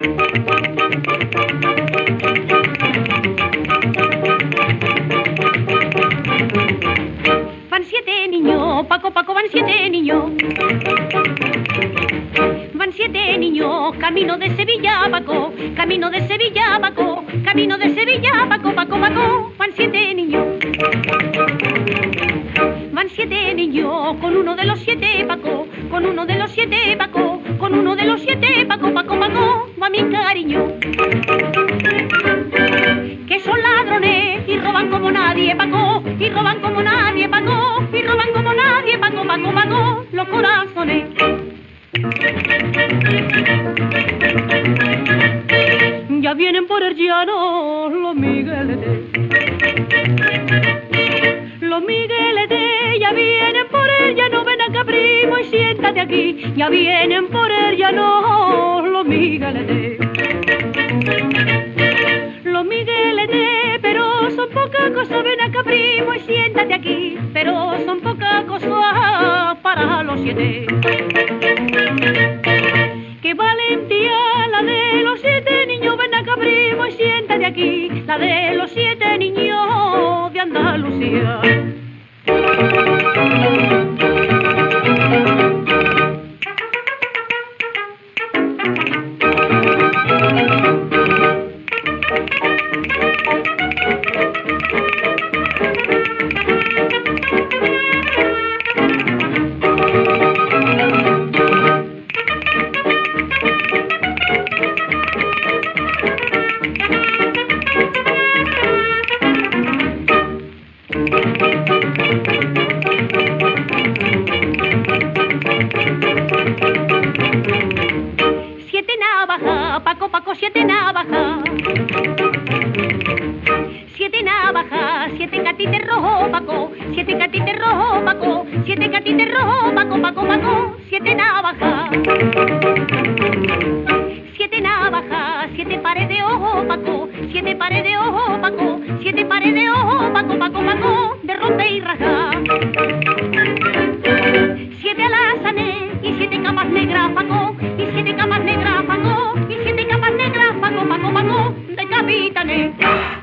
Van siete niños, Paco, Paco, van siete niños. Van siete niños, camino de Sevilla, Paco, camino de Sevilla, Paco, camino de Sevilla, Paco, Paco, Paco, van siete niños. Van siete niños, con uno de los siete, Mi cariño. Que son ladrones y roban como nadie, Paco, y roban como nadie, Paco, y roban como nadie, Paco, Paco, Paco, los corazones. Ya vienen por el llano los migueletes. Los migueletes ya vienen por el llano, ven acá primo y siéntate aquí. Ya vienen por el llano los migueletes. Los migueletes, pero son poca cosa, ven acá primo y siéntate aquí. Pero son poca cosa para los siete. Qué valentía la de los siete niños, ven acá primo y siéntate aquí, la de los siete niños de Andalucía. Paco, Paco, siete navajas. Siete navajas, siete catites rojos, Paco, siete catites rojos, Paco, siete catites rojos, Paco, Paco, Paco, siete navajas. Siete navajas, siete pares de ojos, Paco, siete pares de ojos, Paco, siete pares de ojos, Paco, Paco, Paco, de rompe y raja. Siete